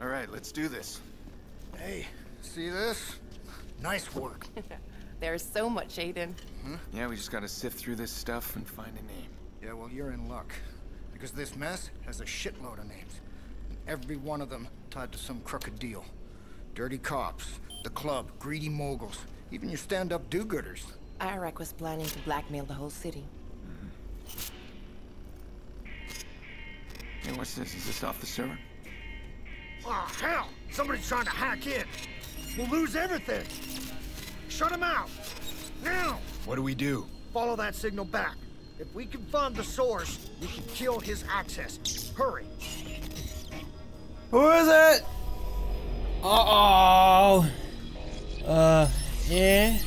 All right, let's do this. Hey, see this? Nice work. There's so much, Aiden. Yeah, we just gotta sift through this stuff and find a name. Yeah, well, you're in luck. Because this mess has a shitload of names. And every one of them tied to some crooked deal. Dirty cops, the club, greedy moguls, even your stand-up do-gooders. Iraq was planning to blackmail the whole city. Mm -hmm. Hey, what's this? Is this off the server? Oh, hell! Somebody's trying to hack in. We'll lose everything. Shut him out. Now! What do we do? Follow that signal back. If we can find the source, we can kill his access. Hurry. Who is it? Uh-oh. Uh, yeah.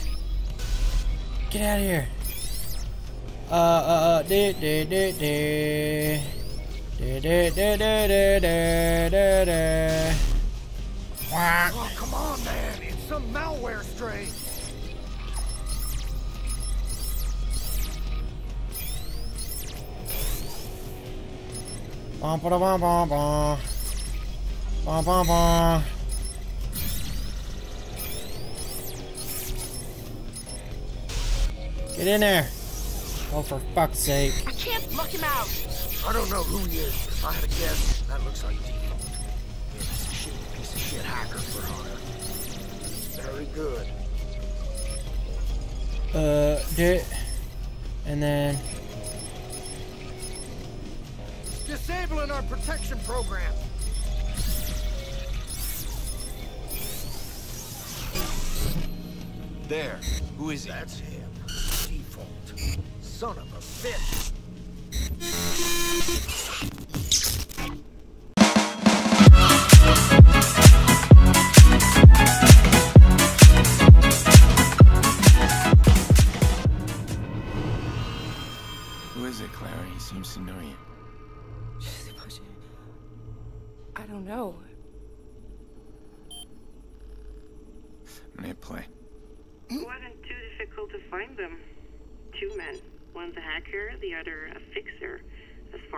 Get out of here. Uh, uh, uh, da, da, da, da. Da, da, da, da, da, da, da, da. Oh, come on, man. It's some malware strain. Bum, ba, bum, bum, bum. Bum, bum, bum. Get in there. Oh, for fuck's sake. I can't lock him out! I don't know who he is. If I had a guess, that looks like Defalt. Yeah, this is shit, piece of shit hacker for hire. Very good. Uh, do And then, Disabling our protection program. There. Who is he? That's him. Defalt. Son of a bitch. Thank you.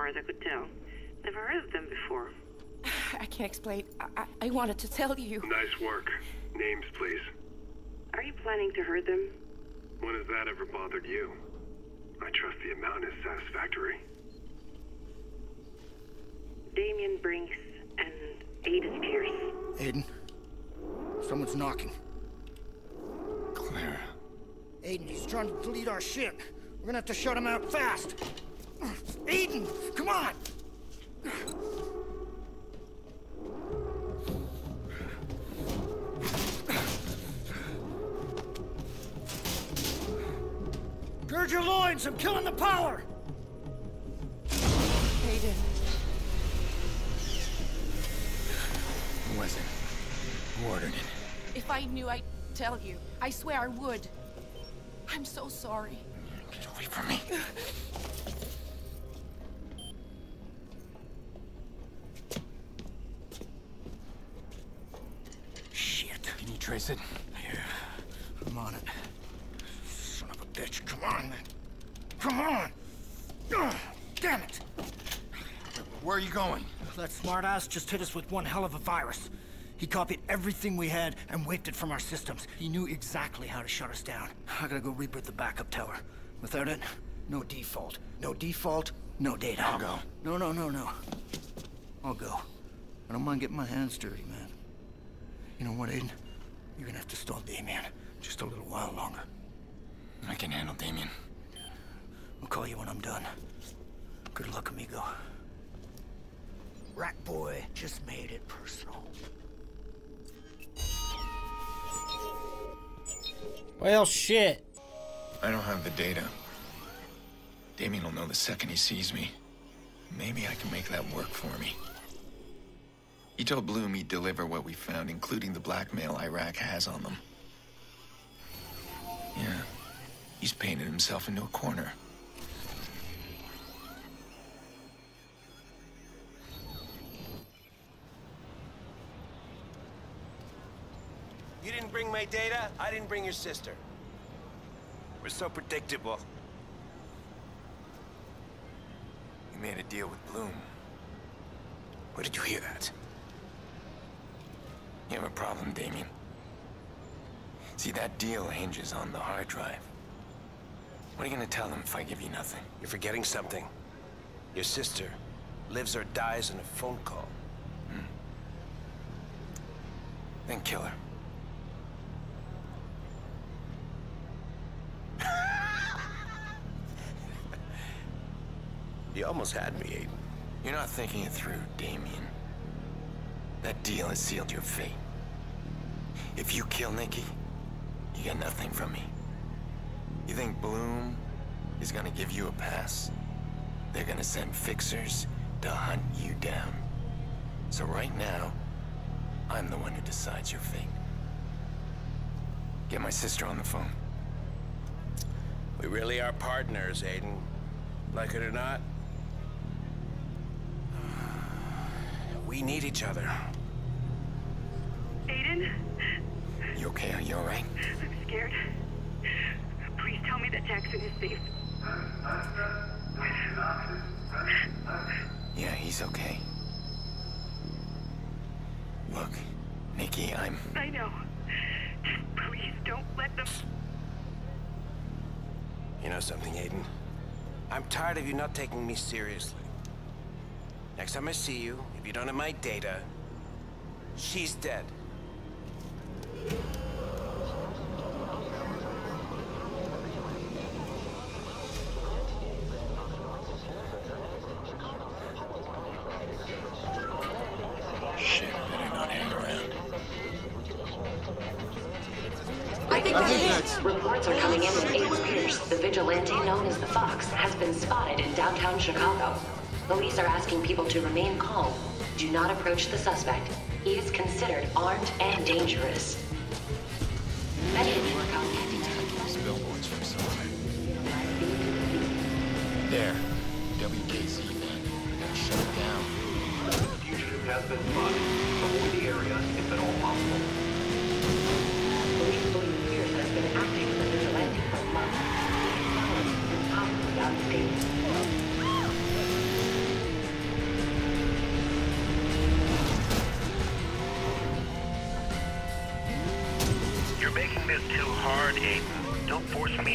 Far as I could tell. Never heard of them before. I can't explain. I, I, I wanted to tell you. Nice work. Names, please. Are you planning to hurt them? When has that ever bothered you? I trust the amount is satisfactory. Damien Brenks and Aiden Pearce. Aiden. Someone's knocking. Clara. Aiden, he's trying to delete our ship. We're gonna have to shut him out fast. Aiden, come on! Gird your loins, I'm killing the power! Aiden. Who was it? Who ordered it? If I knew, I'd tell you. I swear I would. I'm so sorry. Get away from me. Shit. Can you trace it? Yeah, I'm on it. Son of a bitch, come on, man. Come on! Ugh, damn it! Where are you going? That smartass just hit us with one hell of a virus. He copied everything we had and wiped it from our systems. He knew exactly how to shut us down. I gotta go reboot the backup tower. Without it, no default. No default, no data. I'll go. No, no, no, no. I'll go. I don't mind getting my hands dirty, man. You know what, Aiden? You're gonna have to stall Damien just a little while longer. I can handle Damien. I'll call you when I'm done. Good luck, amigo. Rat Boy just made it personal. well, shit. I don't have the data. Damien will know the second he sees me. Maybe I can make that work for me. He told Blume he'd deliver what we found, including the blackmail Iraq has on them. Yeah, he's painted himself into a corner. You didn't bring my data, I didn't bring your sister. We're so predictable. We made a deal with Blume. Where did you hear that? You have a problem, Damien. See, that deal hinges on the hard drive. What are you gonna tell them if I give you nothing? You're forgetting something. Your sister lives or dies on a phone call. Hmm. Then kill her. You almost had me, Aiden. You're not thinking it through, Damien. That deal has sealed your fate. If you kill Nikki, you get nothing from me. You think Blume is gonna give you a pass? They're gonna send fixers to hunt you down. So right now, I'm the one who decides your fate. Get my sister on the phone. We really are partners, Aiden. Like it or not. We need each other. Aiden, You okay? Are you alright? I'm scared. Please tell me that Jackson is safe. Yeah, he's okay. Look, Nikki, I'm... I know. Just please don't let them. You know something, Aiden? I'm tired of you not taking me seriously. Next time I see you, if you don't have my data, she's dead. Fox, has been spotted in downtown Chicago. Police are asking people to remain calm. Do not approach the suspect. He is considered armed and dangerous. Many of you are contacting These billboards from somewhere. There. WKZ van. We gotta shut it down. Fugitive has been spotted.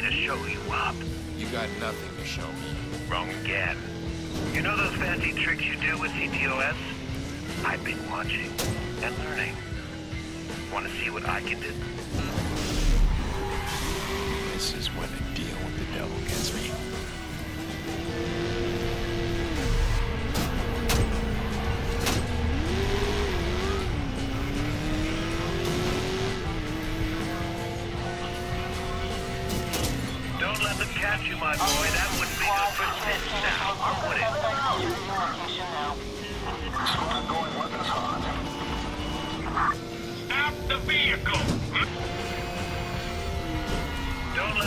To show you up. You got nothing to show me. Wrong again. You know those fancy tricks you do with CTOS? I've been watching and learning. Want to see what I can do? This is when a deal with the devil gets me.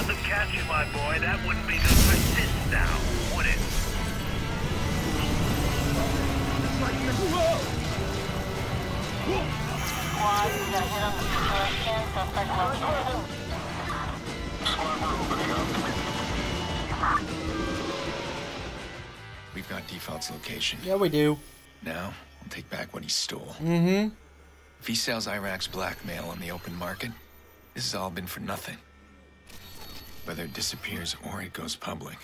Don't let them catch you, my boy. That wouldn't be good for Sid now, would it? We've got Defalt's location. Yeah, we do. Now, we'll take back what he stole. Mm-hmm. If he sells Iraq's blackmail on the open market, this has all been for nothing. Whether it disappears or it goes public,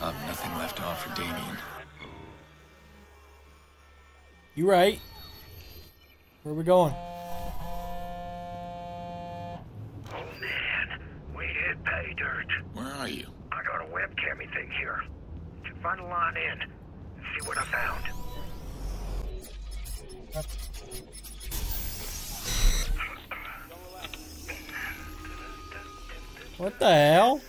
I'll have nothing left to offer Damien. You right. Where are we going? Oh Man, we hit pay dirt. Where are you? I got a webcammy thing here. Should find a line in and see what I found. I'm hell?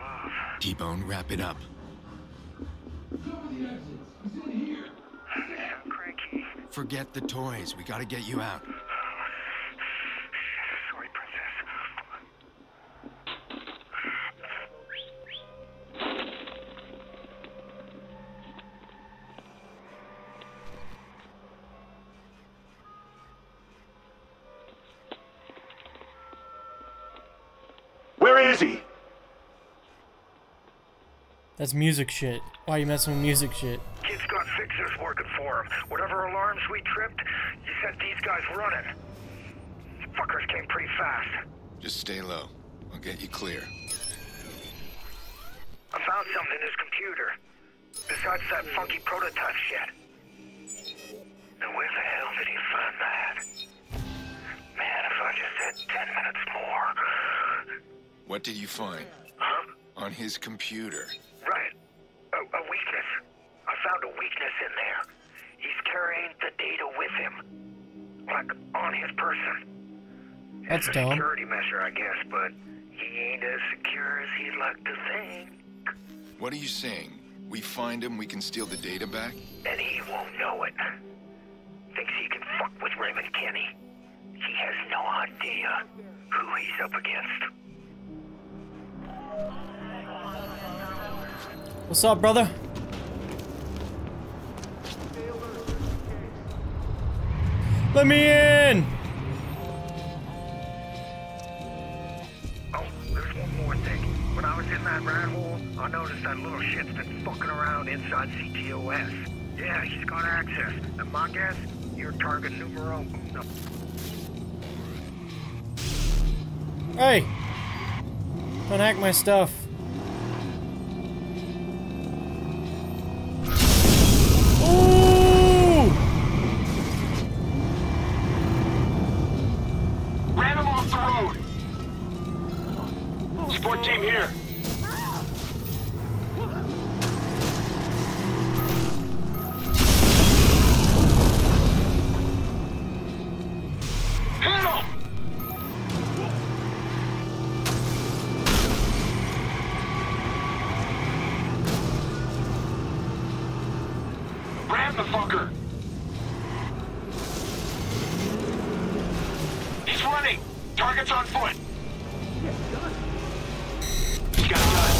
love. T-Bone, wrap it up. Forget the toys. We gotta get you out. Sorry, princess. Where is he? That's music shit. Why are you messing with music shit? Kid's got fixers working for him. Whatever alarms we tripped, you sent these guys running. Fuckers came pretty fast. Just stay low. I'll get you clear. I found something in his computer. Besides that funky prototype shit. And where the hell did he find that? Man, if I just had ten minutes more. What did you find? Huh? On his computer. Found a weakness in there. He's carrying the data with him. Like, on his person. That's it's a dumb. security measure, I guess, but he ain't as secure as he'd like to think. What are you saying? We find him, we can steal the data back? And he won't know it. Thinks he can fuck with Raymond Kenney. He has no idea who he's up against. What's up, brother? Let me in! Oh, there's one more thing. When I was in that rat hole, I noticed that little shit's been fucking around inside CTOS. Yeah, he's got access. And my guess, you're target numero uno. Hey! Don't hack my stuff. He's running! Target's on foot! He's got a gun.